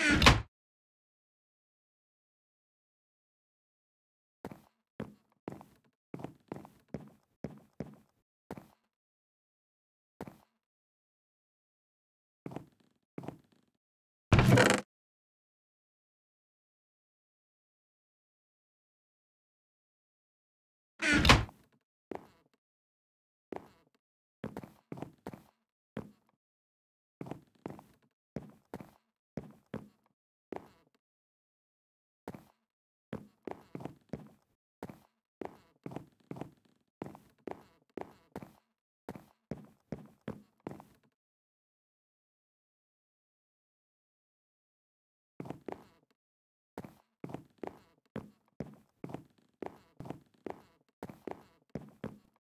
you